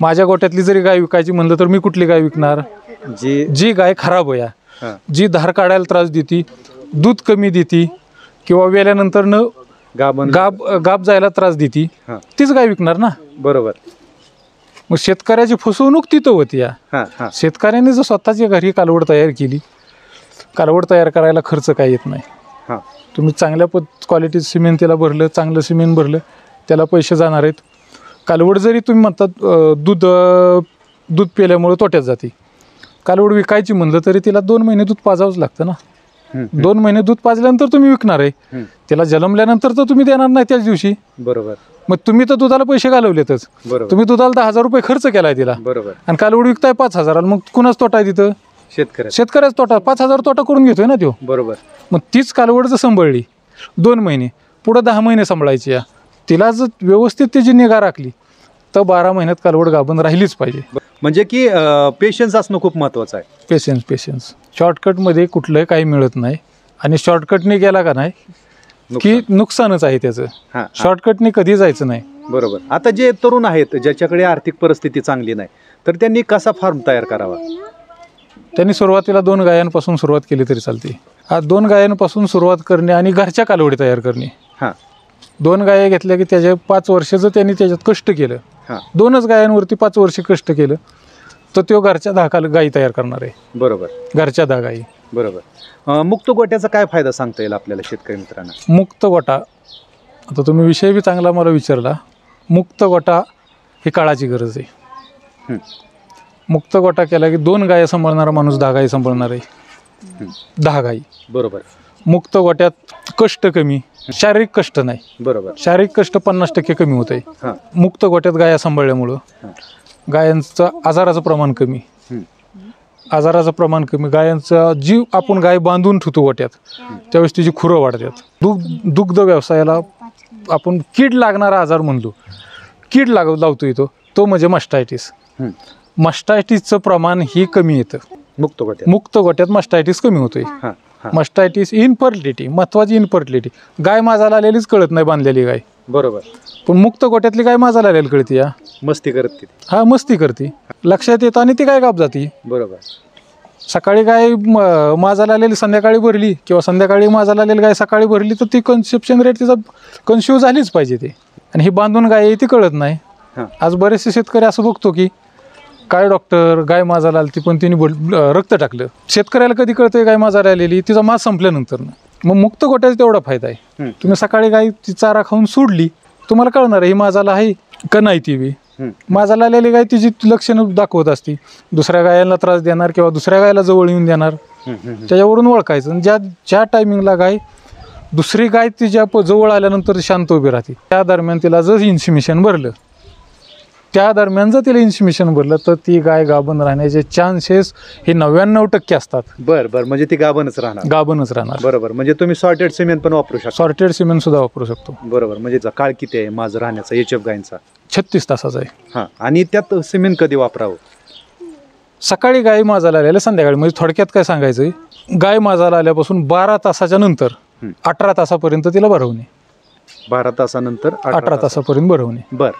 माझ्या गोट्यातली जरी गाय विकायची म्हणलं तर मी कुठली गाय विकणार? जी जी गाय खराब होया. जी धार काढायला त्रास देती दूध कमी देती किंवा वेल्यानंतर न गाभण गाब गाब जायला त्रास देती तीच गाय विकणार ना? बरोबर. मग शेतकऱ्याची फसवणूक तिथं होती या. शेतकऱ्याने जर स्वतःची घरी कालवड तयार केली कालवड तयार करायला खर्च काय येत नाही. तुम्ही चांगल्या पद क्वालिटीचं सिमेंट त्याला भरलं चांगलं सिमेंट भरलं त्याला पैसे जाणार आहेत. कालवड जरी तुम्ही म्हणतात दूध दूध पेल्यामुळे तोट्यात जाते. कालवड विकायची म्हणलं तरी तिला दोन महिने दूध पाजावंच लागतं ना. दोन महिने दूध पाजल्यानंतर तुम्ही विकणार आहे. त्याला जन्मल्यानंतर तर तुम्ही देणार नाही त्याच दिवशी. बरोबर. मग तुम्ही तर दुधाला पैसे घालवलेतच. तुम्ही दुधाला दहा हजार रुपये खर्च केलाय तिला. बरोबर. आणि कालवड विकताय पाच हजाराला मग कुणाच तोटा आहे तिथं? शेतकऱ्या शेतकऱ्याच तोटा. पाच हजार तोटा करून घेतोय ना तो. बरोबर. मग तीच कालवड जर सांभाळली. दोन महिने. पुढं दहा महिने सांभाळायची या. तिला जर व्यवस्थित त्याची निगा राखली तर बारा महिन्यात कालवड गाभण राहिलीच पाहिजे. म्हणजे की पेशन्स असणं खूप महत्वाचं आहे. पेशन्स पेशन्स शॉर्टकटमध्ये कुठलंही काही मिळत नाही. आणि शॉर्टकटने गेला का नाही की नुकसान. नुकसानच आहे त्याचं. शॉर्टकटने कधी जायचं नाही. बरोबर. आता जे तरुण आहेत ज्याच्याकडे आर्थिक परिस्थिती चांगली नाही तर त्यांनी कसा फार्म तयार करावा? त्यांनी सुरुवातीला दोन गायांपासून सुरुवात केली तरी चालते. हा दोन गायांपासून सुरुवात करणे आणि घरच्या कालवडी तयार करणे. हां. दोन गाया घेतल्या की त्याच्या पाच वर्ष जर त्यांनी त्याच्यात कष्ट केलं. हां. दोनच गायांवरती पाच वर्ष कष्ट केलं तर तो घरच्या दहा गायी तयार करणार आहे. बरोबर. घरच्या दहा गायी बरोबर. अं, मुक्त गोट्याचा काय फायदा सांगता येईल आपल्याला शेतकरी मित्रांना? मुक्त गोटा आता तुम्ही विषय बी चांगला मला विचारला मुक्त गोटा ही काळाची गरज आहे. हं, मुक्त गोटा केला की दोन गाया सांभाळणारा माणूस दहा गायी सांभाळणार आहे. हं. दहा गायी बरोबर. मुक्त गोट्यात कष्ट कमी शारीरिक कष्ट नाही. बरोबर. शारीरिक कष्ट पन्नास टक्के कमी होत आहे मुक्त गोट्यात गाया सांभाळल्यामुळं गायांचं आजाराचं प्रमाण कमी. आजाराचं प्रमाण कमी. गायांचा जीव आपण गाय बांधून ठेवतो गोट्यात. त्यावेळेस तिची खुरं वाढतात. दुग्ध दुग्ध व्यवसायाला आपण कीड लागणारा आजार म्हणतो कीड लाग लावतो येतो तो म्हणजे मस्टायटिस. मस्टायटिसचं प्रमाण ही कमी येतं. मुक्त गोट्यात. मुक्त गोट्यात मस्टायटिस कमी होतोय. मस्टायटिस इनफर्टिलिटी महत्वाची इनफर्टिलिटी गाय माझाला आलेलीच कळत नाही बांधलेली गाय. बरोबर. पण मुक्त गोट्यातली गाय माझाला आलेली कळते या मस्ती करत हा मस्ती करते. लक्षात येतं आणि ती गाय गाप जाते. बरोबर. सकाळी गाय माझाला आलेली संध्याकाळी भरली किंवा संध्याकाळी माझाला आलेली गाय सकाळी भरली तर ती कन्सेप्शन रेट तिचा कन्फ्यूज झालीच पाहिजे ते. आणि ही बांधून गाय ती कळत नाही. आज बरेचसे शेतकरी असं बघतो की काय डॉक्टर गाय माझाला आली पण तिने बोल- रक्त टाकलं. शेतकऱ्याला कधी कळतंय गाय माझाला आलेली? तिचा मास संपल्यानंतर. मग मुक्त गोट्याचा तेवढा फायदा आहे. तुम्ही सकाळी गाय ती चारा खाऊन सोडली तुम्हाला कळणार आहे ही माझाला आहे का नाही ती बी? माझाला आलेली गाय तिची लक्षणं दाखवत असती. दुसऱ्या गायला त्रास देणार किंवा दुसऱ्या गायला जवळ येऊन देणार. त्याच्यावरून ओळखायचं. ज्या ज्या टायमिंगला गाय दुसरी गाय तिच्या जवळ आल्यानंतर शांत उभी राहते. त्या दरम्यान तिला जर इन्सिमिशन भरलं त्या दरम्यान जर तिला इन्सिमिशन भरलं तर ती गाय गाभण राहण्याचे चान्सेस हे नव्याण्णव टक्के असतात. बर बर. म्हणजे ती गाभणच राहणार. गाभणच राहणार. बरोबर. म्हणजे तुम्ही सॉर्टेड सिमेंट पण वापरू शकता. सॉर्टेड सिमेंट सुद्धा वापरू शकतो. बरोबर. म्हणजे जा- काळ किती आहे? माझं राहण्याचा एच एफ गायींचा? छत्तीस तासाचा आहे. हां. आणि त्यात सिमेंट कधी वापरावं? सकाळी गाय माझाला आलेल्या संध्याकाळी. म्हणजे थोडक्यात काय सांगायचं गाय माझाला आल्यापासून बारा तासाच्या नंतर हं. अठरा तासापर्यंत तिला भरवणे. बारा तासानंतर अठरा तासापर्यंत भरवणे. बर.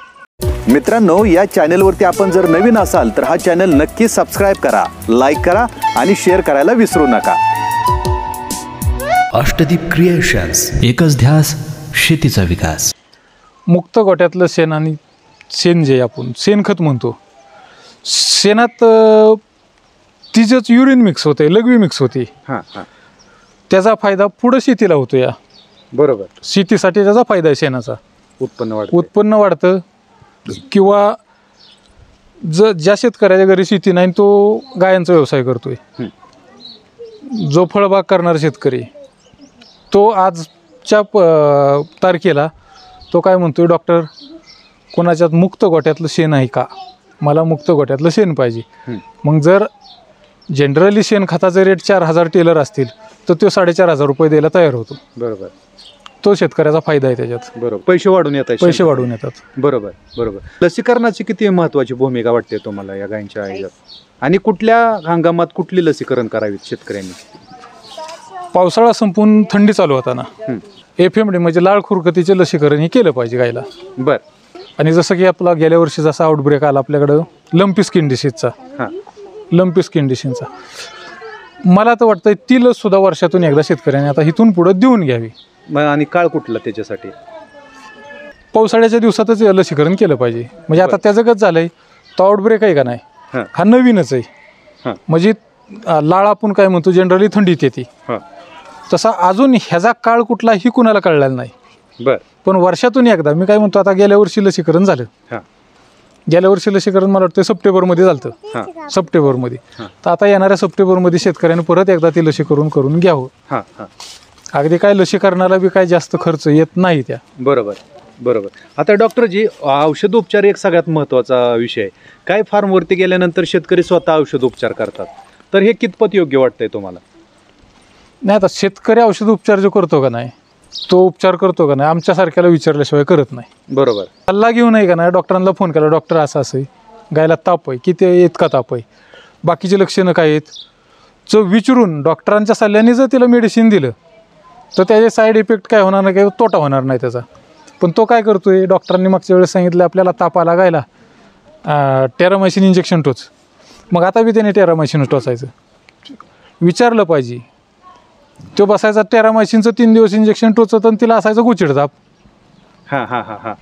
मित्रांनो या चॅनेलवरती आपण जर नवीन असाल तर हा चॅनल नक्की सबस्क्राईब करा लाईक करा आणि शेअर करायला विसरू नका. अष्टदीप क्रिएशन्स एकच ध्यास शेतीचा विकास. मुक्त गोट्यातलं शेण आणि शेण जे आपण शेणखत म्हणतो. शेणात तिचंच युरिन मिक्स होते लघवी मिक्स होते. हां हां. त्याचा फायदा पुढं शेतीला होतो या. बरोबर. शेतीसाठी त्याचा फायदा आहे शेणाचा. उत्पन्न वाढ उत्पन्न वाढतं किंवा ज ज्या शेतकऱ्याच्या घरी शेती नाही तो गायांचा व्यवसाय करतोय. जो फळबाग करणारा शेतकरी तो आजच्या प- तारखेला तो काय म्हणतोय डॉक्टर कोणाच्यात मुक्त गोट्यातलं शेण आहे का? मला मुक्त गोट्यातलं शेण पाहिजे. मग जर जनरली शेणखताचे रेट चार हजार टेलर असतील तर तो साडेचार हजार रुपये द्यायला तयार होतो. बरोबर. तो शेतकऱ्याचा फायदा आहे त्याच्यात. बरोबर. पैसे वाढून येत आहेत पैसे वाढवून येतात. बरोबर बरोबर. लसीकरणाची किती महत्वाची भूमिका वाटते तुम्हाला या गायींच्या ह्याच्यात आणि कुठल्या हंगामात कुठली लसीकरण करावीत शेतकऱ्यांनी? पावसाळा संपून थंडी चालू होताना. एफ एम डी म्हणजे लाळ खुरकतीचे लसीकरण हे केलं पाहिजे गायला. बर. आणि जसं की आपला गेल्या वर्षी जसा आउटब्रेक आला आपल्याकडं लंपी स्किन डिसीजचा हां. लंपी स्किन डिसीजचा मला तर वाटतं ती लस सुद्धा वर्षातून एकदा शेतकऱ्यांनी आता इथून पुढं देऊन घ्यावी. मग आणि काळ कुठला त्याच्यासाठी? पावसाळ्याच्या दिवसातच लसीकरण केलं पाहिजे. म्हणजे आता त्याचं कसं झालंय तो आउटब्रेक आहे का नाही? हां. नवीनच आहे. म्हणजे लाळ आपण काय म्हणतो जनरली थंडीत येते. तसा अजून ह्याचा काळ कुठलाही कुणाला कळलेला नाही. बर. पण वर्षातून एकदा मी काय म्हणतो आता गेल्या वर्षी लसीकरण झालं. गेल्या वर्षी लसीकरण मला वाटतं सप्टेंबरमध्ये झालं सप्टेंबरमध्ये. तर आता येणाऱ्या सप्टेंबरमध्ये शेतकऱ्यांनी परत एकदा ती लसीकरण करून घ्यावं. अगदी काय लसीकरणाला बी काय जास्त खर्च येत नाही त्या. बरोबर बरोबर. आता डॉक्टरजी औषधोपचार एक सगळ्यात महत्त्वाचा विषय आहे. काय फार्मवरती गेल्यानंतर शेतकरी स्वतः औषधोपचार करतात? तर हे कितपत योग्य वाटतंय तुम्हाला? नाही आता शेतकरी औषध उपचार जो करतो का नाही तो उपचार करतो का नाही आमच्यासारख्याला विचारल्याशिवाय करत नाही. बरोबर. सल्ला घेऊ नये का नाही डॉक्टरांना फोन केला डॉक्टर असं असं आहे. गायला ताप आहे. किती इतका ताप आहे. बाकीची लक्षणं काय आहेत? जो विचारून डॉक्टरांच्या सल्ल्याने जर तिला मेडिसिन दिलं तर त्याचे साईड इफेक्ट काय होणार नाही काही तोटा होणार नाही त्याचा. पण तो काय करतोय डॉक्टरांनी मागच्या वेळेस सांगितलं आपल्याला ताप आला गायला. टेरामायसिन इंजेक्शन टोच. मग आता बी त्याने टेरामायसिन टोचायचं. विचारलं पाहिजे. तो बसायचा टेरामायसिनचं तीन दिवस इंजेक्शन टोचत आणि तिला असायचं गुचिड ताप. हां हां हां हां.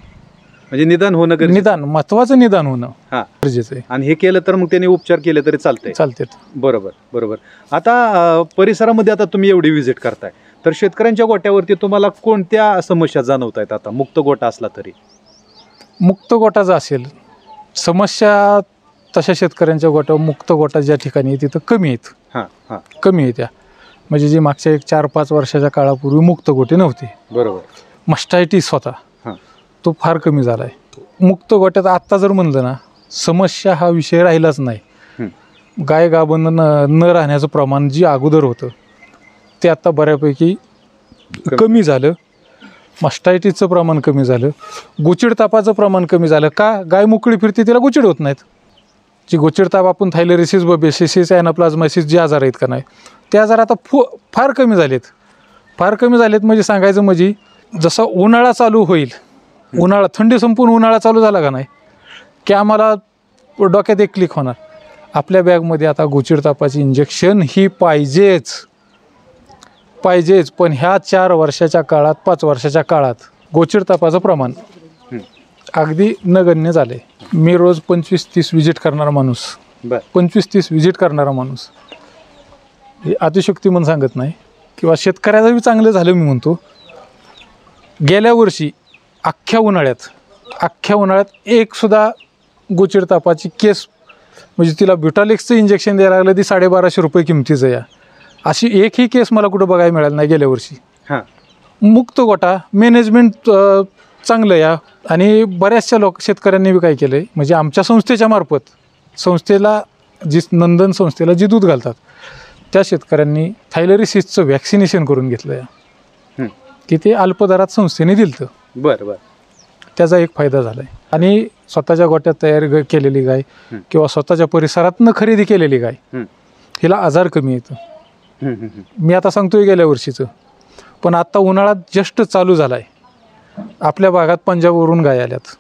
म्हणजे निदान होणं गरजेचं. निदान महत्वाचं निदान होणं हां. गरजेचं आहे. आणि हे केलं तर मग त्याने उपचार केले तरी चालतंय. चालते बरोबर बरोबर. आता अं, परिसरामध्ये आता तुम्ही एवढी व्हिजिट करताय. तर शेतकऱ्यांच्या गोट्यावरती तुम्हाला कोणत्या समस्या जाणवत आहेत आता? मुक्त गोटा असला तरी. मुक्त गोटाचा असेल समस्या तशा शेतकऱ्यांच्या गोटा मुक्त गोटा ज्या ठिकाणी आहे तिथं कमी आहेत. हां हां. कमी आहे त्या. म्हणजे जे मागच्या एक चार पाच वर्षाच्या काळापूर्वी मुक्त गोटे नव्हते. बरोबर. मस्टायटीस होता हां. तो फार कमी झाला आहे मुक्त गोट्यात आत्ता जर म्हणलं ना समस्या हा विषय राहिलाच नाही. गाय गाभण न न राहण्याचं प्रमाण जे अगोदर होतं ते आत्ता बऱ्यापैकी कमी झालं. मस्टायटीसचं प्रमाण कमी झालं. गुचिडतापाचं प्रमाण कमी झालं. का गाय मोकळी फिरते तिला गुचिड होत नाहीत. जी गोचिड ताप आपण थायलेरिसिस बबेसिसिस ॲनाप्लाझमायसिस जे आजार आहेत का नाही ते आजार आता फु फार कमी झालेत. फार कमी झालेत म्हणजे सांगायचं म्हणजे जसा उन्हाळा चालू होईल उन्हाळा थंडी संपून उन्हाळा चालू झाला का नाही की आम्हाला डोक्यात एक क्लिक होणार. आपल्या बॅगमध्ये आता गोचिड तापाची इंजेक्शन ही पाहिजेच. पाहिजेच पण ह्या चार वर्षाच्या काळात पाच वर्षाच्या काळात गोचिड तापाचं प्रमाण. अगदी नगण्य झाले. मी रोज पंचवीस तीस विजिट करणारा माणूस. पंचवीस तीस विजिट करणारा माणूस. हे अतिशक्ती म्हणून सांगत नाही. किंवा शेतकऱ्याचं बी चांगलं झालं मी म्हणतो. गेल्या वर्षी अख्ख्या उन्हाळ्यात अख्ख्या उन्हाळ्यात एक सुद्धा गोचिड तापाची केस म्हणजे तिला ब्युटालिक्सचं इंजेक्शन द्यायला लागलं ती साडेबाराशे रुपये किमतीचं या अशी एकही केस मला कुठं बघायला मिळाली नाही गेल्या वर्षी हां मुक्त गोटा मॅनेजमेंट चांगलं या आणि बऱ्याचशा लोक शेतकऱ्यांनी बी काय केलं आहे म्हणजे आमच्या संस्थेच्या मार्फत संस्थेला जी नंदन संस्थेला जी दूध घालतात त्या शेतकऱ्यांनी थायलरिसिसचं व्हॅक्सिनेशन करून घेतलं या. की ते अल्पदरात संस्थेने दिलं बर बर त्याचा एक फायदा झाला आहे आणि स्वतःच्या गोट्यात तयार केलेली गाय. किंवा स्वतःच्या परिसरातनं खरेदी केलेली गाय. हिला आजार कमी येतं. मी आता सांगतोय गेल्या वर्षीचं. पण आत्ता उन्हाळा जस्ट चालू झाला आहे आपल्या भागात पंजाबवरून गाय आल्यात.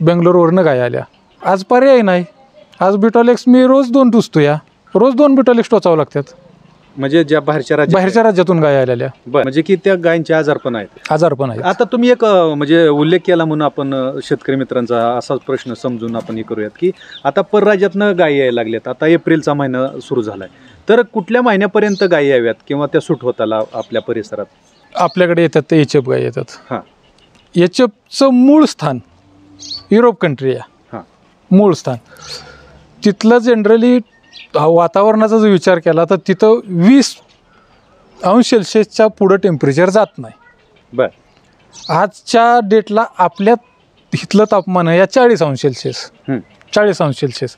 बेंगलोरवरनं गाय आल्या. आज पर्याय नाही. आज बिटॉलेक्स मी रोज दोन टुसतो या रोज दोन बिटॉलेक्स टोचावं लागतात. म्हणजे ज्या बाहेरच्या राज्यात बाहेरच्या राज्यातून गाय आलेल्या. बर म्हणजे की त्या गायींचे आजार पण आहेत. आजार पण आहेत. आता तुम्ही एक म्हणजे उल्लेख केला म्हणून आपण शेतकरी मित्रांचा असाच प्रश्न समजून आपण हे करूयात की आता परराज्यातनं गायी यायला लागल्यात. आता एप्रिलचा महिना सुरू झालाय. तर कुठल्या महिन्यापर्यंत गायी याव्यात किंवा त्या सुट होताला आपल्या परिसरात? आपल्याकडे येतात ते एचएफ गाय येतात. हां. एचएफचं मूळ स्थान युरोप कंट्री आहे. हां. मूळ स्थान. तिथलं जनरली वातावरणाचा जर विचार केला तर तिथं वीस अंश सेल्सिअसच्या पुढं टेम्परेचर जात नाही. बर. आजच्या डेटला आपल्या इथलं तापमान आहे या चाळीस अंश सेल्सिअस. हं. चाळीस अंश सेल्सिअस.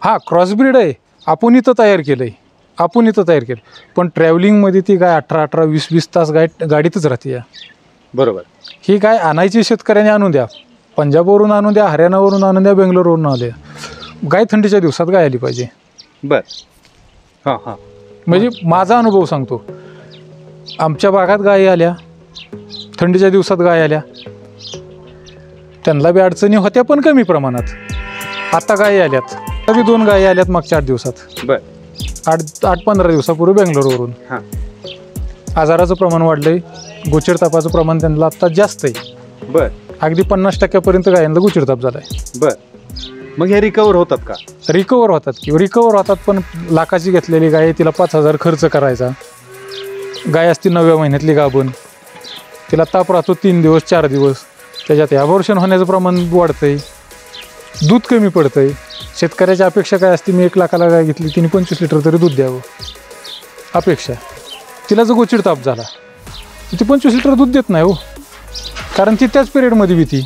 हां क्रॉसब्रीड आहे. आपण इथं तयार केलं आहे आपण इथं तयार केलं. पण ट्रॅव्हलिंगमध्ये ती गाय अठरा अठरा वीस वीस तास गाय गाडीतच राहते या. बरोबर. ही गाय आणायची शेतकऱ्याने आणून द्या. पंजाबवरून आणून द्या हरियाणावरून आणून द्या बेंगलोरवरून आणून द्या. गाय थंडीच्या दिवसात गाय आली पाहिजे. बर. हां हां. म्हणजे माझा अनुभव सांगतो. आमच्या भागात गायी आल्या. थंडीच्या दिवसात गाय आल्या. त्यांना बी अडचणी होत्या पण कमी प्रमाणात. आता गायी आल्यात. बी दोन गायी आल्यात मागच्या आठ दिवसात. बर. आठ आठ पंधरा दिवसापूर्वी बेंगलोरवरून. हां. आजाराचं प्रमाण वाढलंय गोचर तापाचं प्रमाण त्यांना आत्ता जास्त आहे. बर. अगदी पन्नास टक्क्यापर्यंत गायांना गोचर ताप झालाय. बर. मग हे रिकवर होतात का? रिकवर होतात किंवा रिकवर होतात पण लाखाची घेतलेली गाय आहे, तिला पाच हजार खर्च करायचा. गाय असती नवव्या महिन्यातली गाभण. तिला ताप राहतो तीन दिवस चार दिवस. त्याच्यात ॲबॉर्शन होण्याचं प्रमाण वाढतंय. दूध कमी पडतंय. शेतकऱ्याची अपेक्षा काय असते? मी एक लाखाला गाय घेतली तिने पंचवीस लिटर तरी दूध द्यावं. अपेक्षा. तिला जर गोचिड ताप झाला ती पंचवीस लिटर दूध देत नाही हो. कारण ती त्याच पिरियडमध्ये भीती.